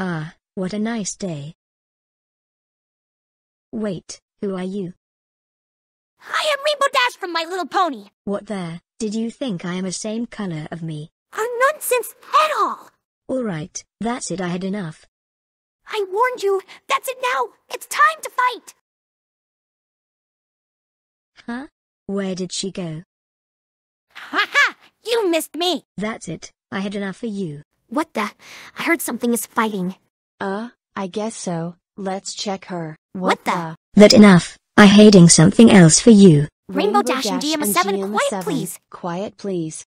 Ah, what a nice day. Wait, who are you? I am Rainbow Dash from My Little Pony. What there, did you think I am a same color of me? Are nonsense at all. Alright, that's it I had enough. I warned you. That's it now. It's time to fight. Huh? Where did she go? Ha ha! You missed me. That's it, I had enough for you. What the? I heard something is fighting. Uh, I guess so. Let's check her. What the? That enough, I hating something else for you. Rainbow Dash and GM7, quiet GM7, please. Quiet please.